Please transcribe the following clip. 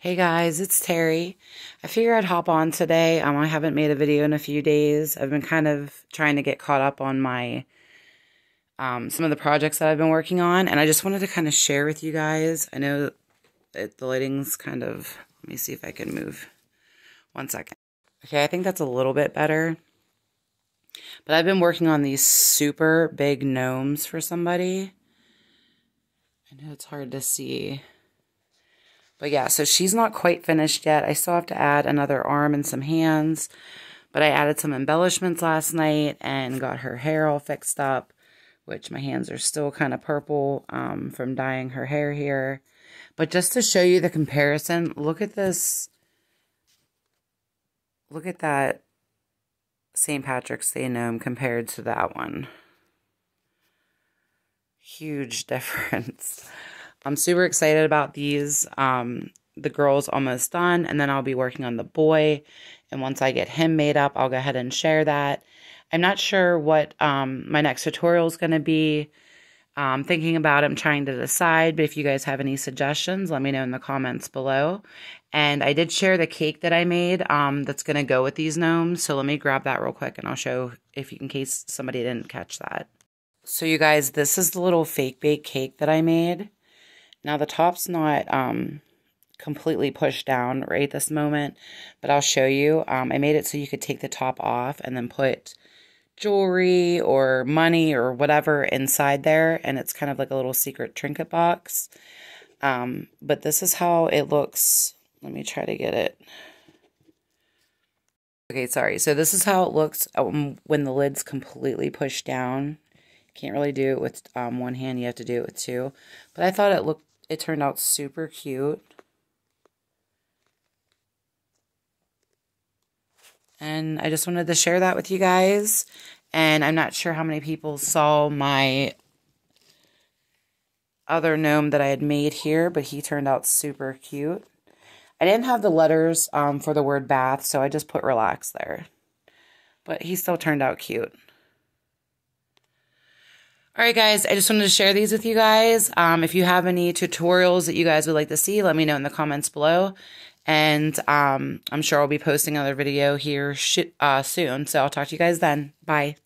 Hey guys, it's Terri. I figure I'd hop on today. Um, I haven't made a video in a few days. I've been kind of trying to get caught up on my um, some of the projects that I've been working on, and I just wanted to kind of share with you guys. I know that the lighting's kind of. Let me see if I can move. One second. Okay, I think that's a little bit better. But I've been working on these super big gnomes for somebody. I know it's hard to see. But yeah, so she's not quite finished yet. I still have to add another arm and some hands. But I added some embellishments last night and got her hair all fixed up, which my hands are still kind of purple um, from dyeing her hair here. But just to show you the comparison, look at this. Look at that St. Patrick's Day gnome compared to that one. Huge difference. I'm super excited about these. Um, the girl's almost done, and then I'll be working on the boy. And once I get him made up, I'll go ahead and share that. I'm not sure what um, my next tutorial is going to be. Um, thinking about it, I'm trying to decide, but if you guys have any suggestions, let me know in the comments below. And I did share the cake that I made um, that's going to go with these gnomes, so let me grab that real quick and I'll show if in case somebody didn't catch that. So you guys, this is the little fake bake cake that I made. Now the top's not um, completely pushed down right this moment, but I'll show you. Um, I made it so you could take the top off and then put jewelry or money or whatever inside there, and it's kind of like a little secret trinket box. Um, but this is how it looks. Let me try to get it. Okay, sorry. So this is how it looks um, when the lid's completely pushed down. Can't really do it with um, one hand. You have to do it with two. But I thought it looked it turned out super cute. And I just wanted to share that with you guys. And I'm not sure how many people saw my other gnome that I had made here, but he turned out super cute. I didn't have the letters um, for the word bath, so I just put relax there. But he still turned out cute. All right, guys, I just wanted to share these with you guys. Um, if you have any tutorials that you guys would like to see, let me know in the comments below. And um, I'm sure I'll be posting another video here uh, soon. So I'll talk to you guys then. Bye.